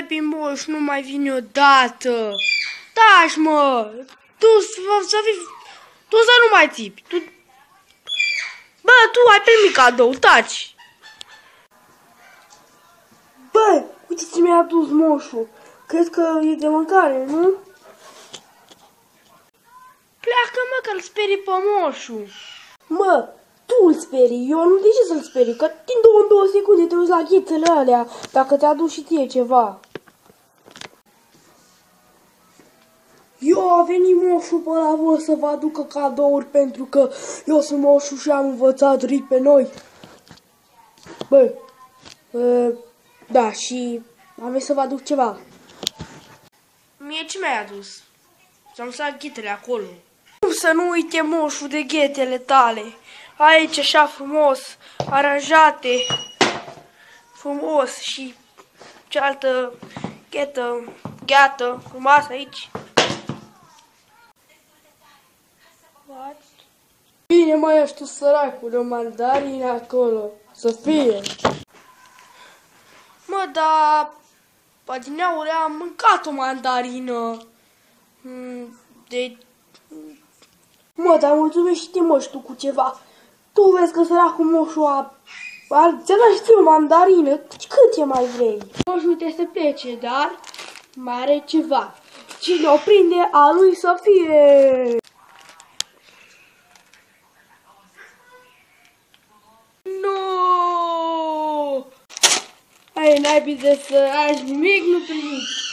naibii moș nu mai vine odată. Taci, mă! Tu să, să fii... Tu să nu mai țipi. Tu... Bă, tu ai primit cadou, taci. Bă, uite ce mi-a adus moșul. Cred că e de mâncare, nu? Pleacă, mă, că-l sperii pe moșul. Mă, tu îl sperii, eu nu de ce să-l sperii, că din două în două secunde te uiți la ghețele alea, dacă te aduci și ție ceva. Eu a venit moșul pe la voi să vă aducă cadouri pentru că eu sunt moșul și am învățat ri pe noi. Bă, bă, da, și am venit să vă aduc ceva. Mie ce mi-ai adus? Să-mi sac ghitele acolo. Cum să nu uite moșul de ghetele tale? Aici așa frumos, aranjate, frumos și cealaltă ghetă, gheată, frumoasă aici. Bine, mai ești tu săracule, o mandarină acolo, să fie. Mă, dar adineauri am mâncat o mandarină. Mm, De... Mă, dar mulțumește mă și tu cu ceva. Tu vezi că săracul moșul a... a ți-a dat și ție o mandarină. Cât e mai vrei? Moșul te să plece, dar mai are ceva. Cine o prinde, a lui să fie. Nu! Ai, n-ai bine să ai nimic, nu primiți.